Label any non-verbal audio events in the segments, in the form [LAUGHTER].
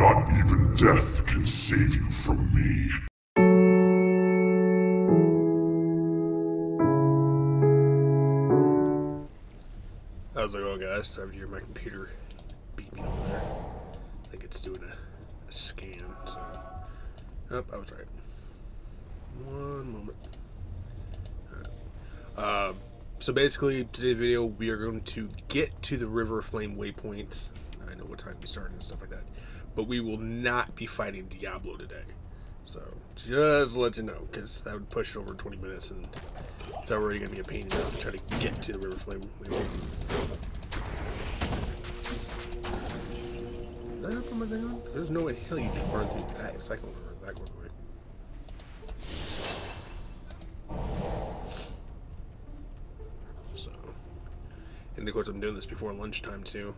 Not even death can save you from me. How's it going, guys? Sorry to hear my computer me over there. I think it's doing a, a scan. So. Yep, I was right. One moment. Uh, so basically, today's video, we are going to get to the River Flame waypoint. I know what time we start and stuff like that. But we will not be fighting Diablo today. So, just let you know, because that would push it over 20 minutes, and it's already going to be a pain to try to get to the River Flame? There's no way hell you can burn through that cycle that quickly. So, and of course I'm doing this before lunchtime too.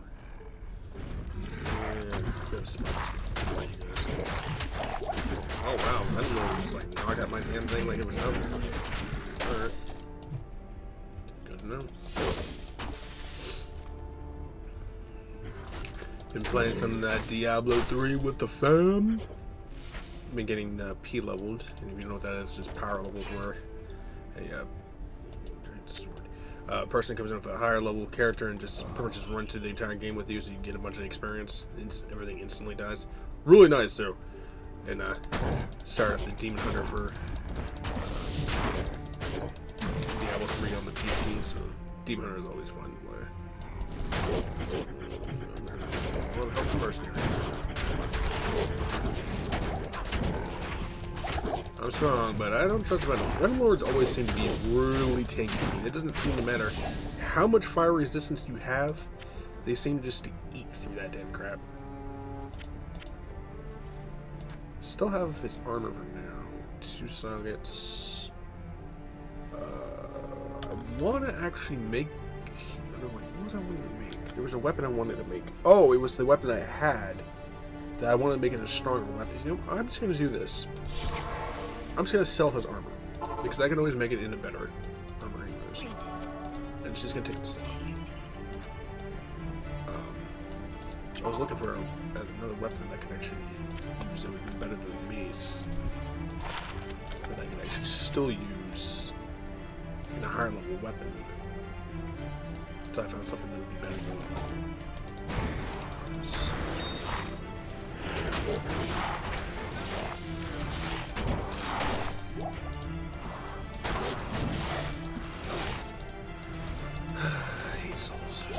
Damn thing like it was. Alright. Good know. Been playing some of that Diablo 3 with the fam. Been getting uh, P leveled, and if you don't know what that is, just power levels where a uh. Uh, person comes in with a higher level character and just pretty much just run through the entire game with you, so you get a bunch of experience. Inst- everything instantly dies. Really nice too. And uh, start up the Demon Hunter for Diablo 3 on the PC. So Demon Hunter is always fun to play. Well, help the. I'm strong, but I don't trust Venom. Venom Lords always seem to be really tanky. It doesn't seem to matter how much fire resistance you have, they seem just to eat through that damn crap. Still have his armor for now. Two sockets. Want to actually make. Wait, what was I wanting to make? There was a weapon I wanted to make. Oh, it was the weapon I had that I wanted to make it a stronger weapon. You know, I'm just going to do this. I'm just going to sell his armor because I can always make it into better armor anyways. And it's just going to take this. Um, I was looking for a, another weapon that could actually use that would be better than mace. That I could actually still use in a higher level weapon. So I found something that would be better than I hate [SIGHS] souls. So.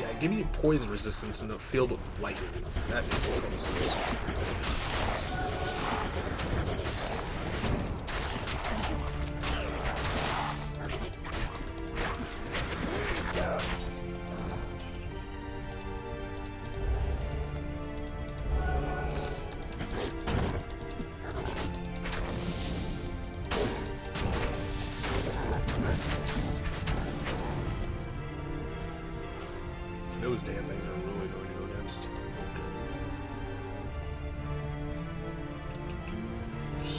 Yeah, give me poison resistance in a field of lightning. That makes sense.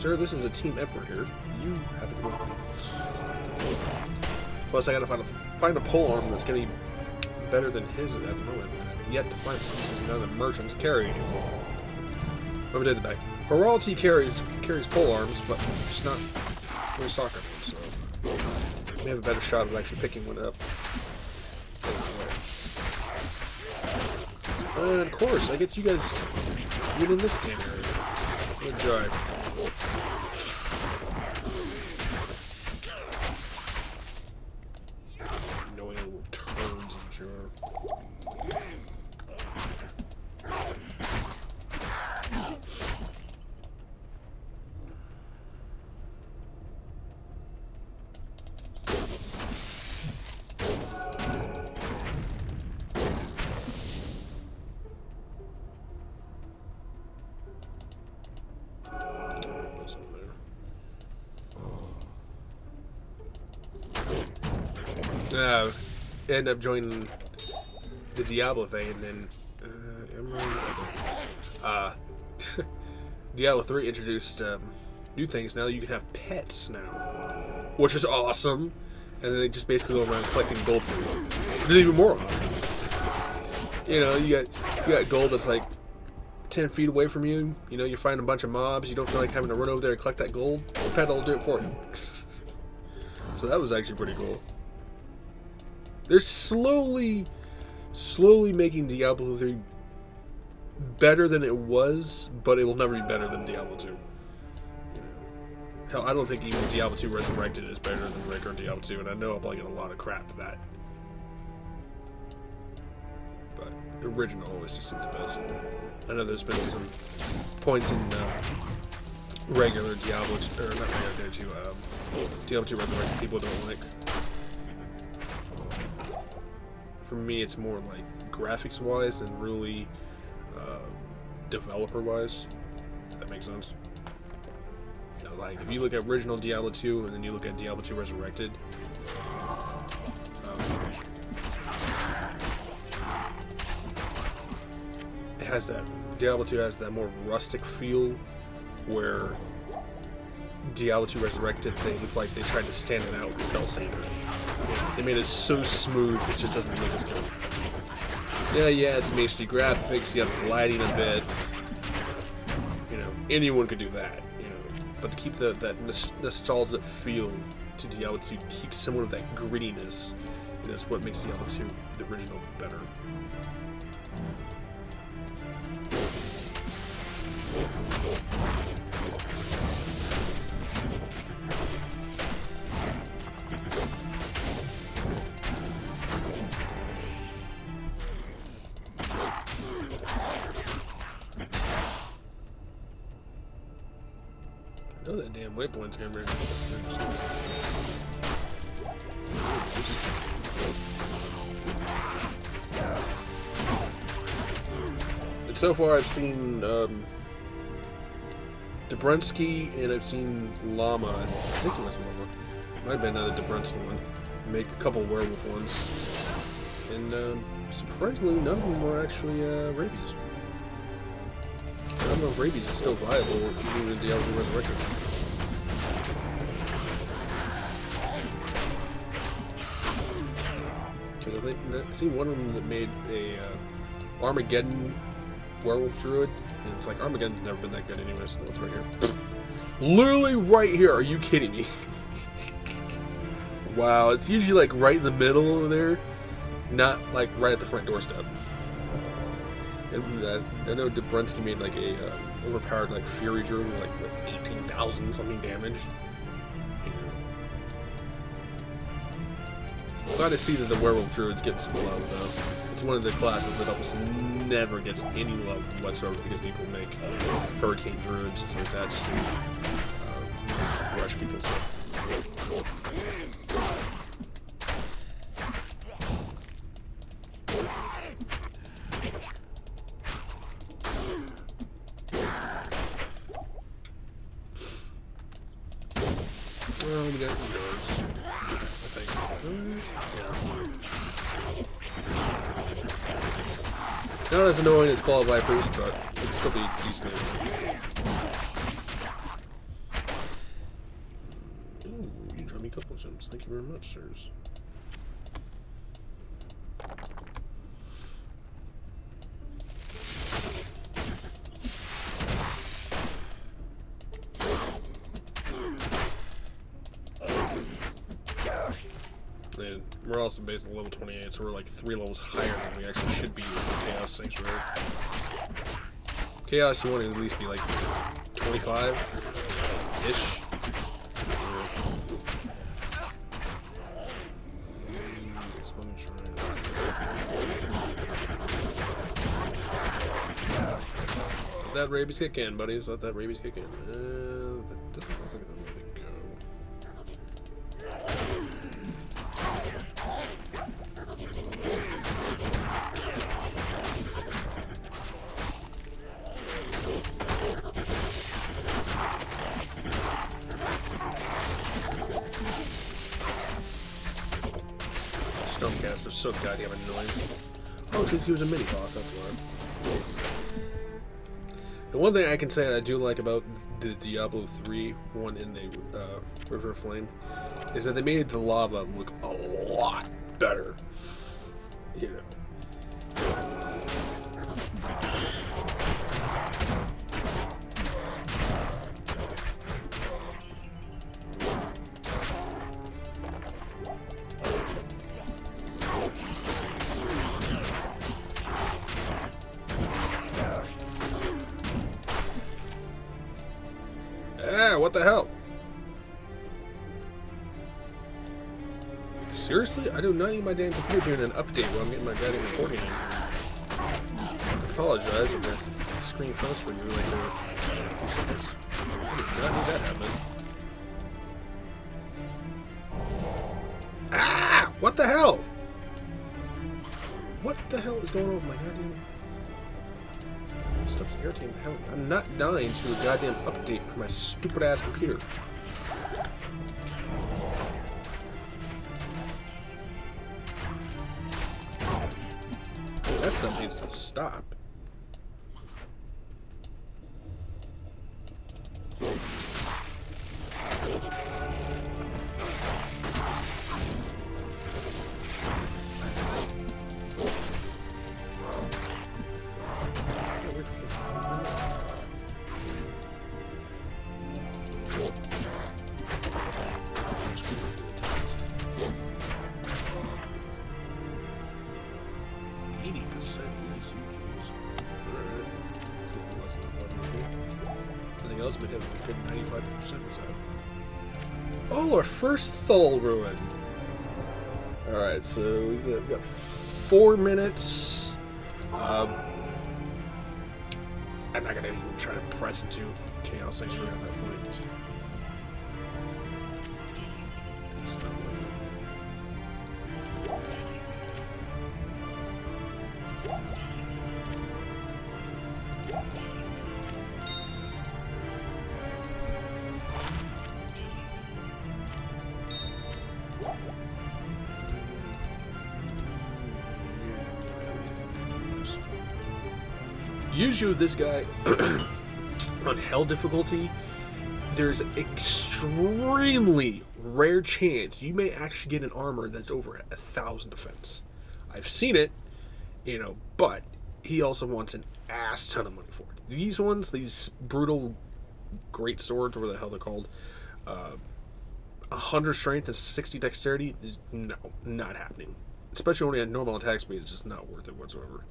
Sir, this is a team effort here. You have to go. Plus, I gotta find a find a pole arm that's gonna be better than his at the moment. Yet to find one because none of the merchants carry anymore. Over to the back. Hratli carries carries pole arms, but just not really soccer. So we have a better shot of actually picking one up. And of course, I get you guys winning this game area. Enjoy. Annoying uh, end up joining the Diablo thing, and then uh, uh, [LAUGHS] Diablo three introduced um, new things. Now you can have pets now, which is awesome. And then they just basically go around collecting gold for you. There's even more. You know, you got you got gold that's like ten feet away from you. You know, you find a bunch of mobs. You don't feel like having to run over there and collect that gold. The pet will do it for you. [LAUGHS] so that was actually pretty cool. They're slowly, slowly making Diablo 3 better than it was, but it will never be better than Diablo 2. You know. Hell, I don't think even Diablo 2 Resurrected is better than regular Diablo 2, and I know I'm probably getting a lot of crap for that. But the original always just seems best. I know there's been some points in uh, regular Diablo, or not regular Diablo 2, um, Diablo 2 Resurrected people don't like. For me, it's more like graphics wise than really uh, developer wise. That makes sense. You know, like if you look at original Diablo 2 and then you look at Diablo 2 Resurrected, um, it has that Diablo 2 has that more rustic feel where Diablo 2 Resurrected they look like they tried to stand it out with Saber. You they made it so smooth it just doesn't look as good. Yeah, yeah, it's an HD graphics, you have the lighting a bit. You know, anyone could do that, you know. But to keep the, that nos- nostalgic feel to Diablo 2, keep some of that grittiness, know, it's what makes Diablo 2, the original, better. Damn waypoint's ready. And so far, I've seen um, and I've seen Llama. I think it was Llama. Might have been another Dabrowski one. Make a couple werewolf ones. And um, surprisingly, none of them were actually uh, rabies. I don't know if rabies is still viable even in Diablo Resurrected. I seen one of them that made a uh, Armageddon werewolf druid, and it's like Armageddon's never been that good anyway. So it's right here, literally right here. Are you kidding me? [LAUGHS] wow, it's usually like right in the middle over there, not like right at the front doorstep. And I know Dabrowski made like a uh, overpowered like Fury Druid with like what, 18,000 something damage. Glad to see that the Werewolf Druid's getting some love though. It's one of the classes that almost never gets any love whatsoever because people make Hurricane Druids like that just to uh, rush people. So. Well, we got some doors. I think. Yeah. Not as annoying as Claw Vipers, but it'd still be decent. Ooh, you drew me a couple of gems. Thank you very much, sirs. Based on level 28, so we're like three levels higher than we actually should be in Chaos Sanctuary. Chaos, you want to at least be like 25-ish. Let that rabies kick in, buddies. Let that rabies kick in. Uh, so goddamn annoying. Oh, because he was a mini boss, that's why. The one thing I can say I do like about the Diablo 3 one in the uh, River of Flame is that they made the lava look a lot better. You know. What the hell? Seriously? I do not need my damn computer doing an update while I'm getting my goddamn recording in. I apologize if the screen froze for you like a few seconds. I did not need that happening. Ah! What the hell? What the hell is going on with my goddamn... Irritating the hell. I'm not dying to a goddamn update for my stupid ass computer. That stuff needs to stop. Oh, our first Thul rune. All right, so we've got four minutes. Um, I'm not gonna even try to press into Chaos Sanctuary at that point. Usually, this guy [CLEARS THROAT] on hell difficulty, there's extremely rare chance you may actually get an armor that's over a thousand defense. I've seen it, you know, but he also wants an ass ton of money for it. These ones, these brutal great swords, whatever the hell they're called, uh, 100 strength and 60 dexterity is no, not happening. Especially when you have normal attack speed, it's just not worth it whatsoever.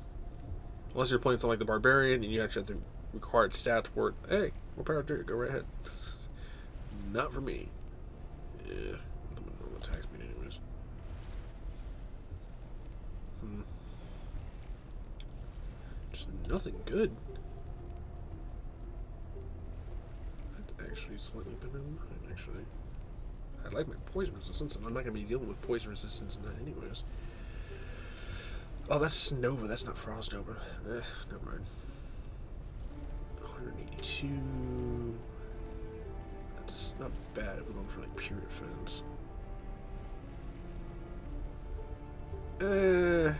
Unless you're playing something like the Barbarian and you actually have the required stats for it. Hey, more power to you. Go right ahead. Not for me. Yeah, normal attack anyways. Hmm. Just nothing good. That's actually slightly better than mine, actually. I like my poison resistance, and I'm not going to be dealing with poison resistance in that anyways. Oh, that's Nova. That's not Frost Nova. Eh, never mind. 182. That's not bad if we're going for like pure defense. Eh.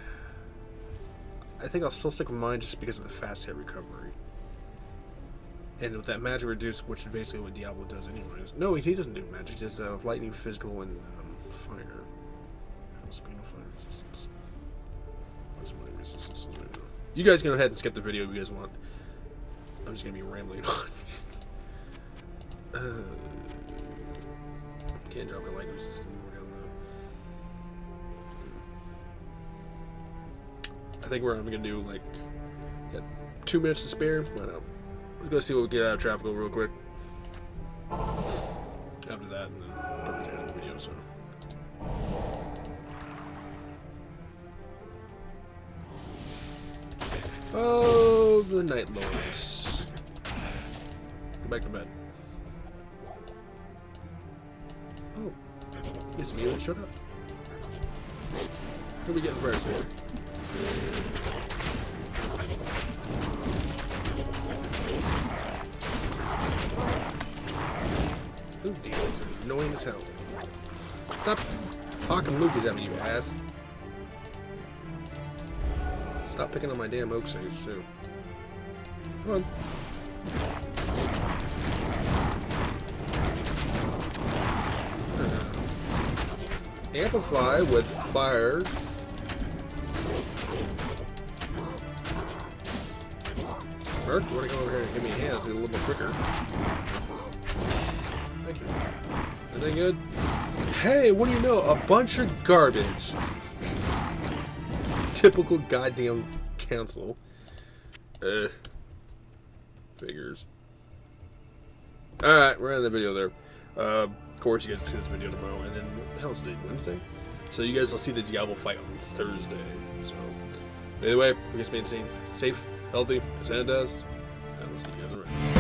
I think I'll still stick with mine just because of the fast hit recovery. And with that magic reduce, which is basically what Diablo does anyways. No, he doesn't do magic. He does uh, lightning, physical, and um, fire. Being fire resistance. You guys can go ahead and skip the video if you guys want. I'm just gonna be rambling [LAUGHS] on. uh, can't drop my lightning anymore down that. I think we're I'm gonna do like got two minutes to spare. Why not? Let's go see what we get out of Travincal real quick. After that, and then end the video. So. Oh, the night lords. Go back to bed. Oh, Miss Mila, shut up. Who are we getting first here? Who deals? Are annoying as hell. Stop talking Lucas at me, you ass. Stop picking on my damn oak sage, too. Come on. Uh-huh. Amplify with fire. Merc, you want to go over here and give me a hand so a little bit quicker? Thank you. Anything good? Hey, what do you know? A bunch of garbage. Typical goddamn council. Uh, figures. Alright, we're in the video there. Uh, of course, you guys see this video tomorrow, and then hell's today? Wednesday? So you guys will see the Diablo fight on Thursday. So, anyway, we just scene safe, healthy, Santa does, and we'll see you guys around.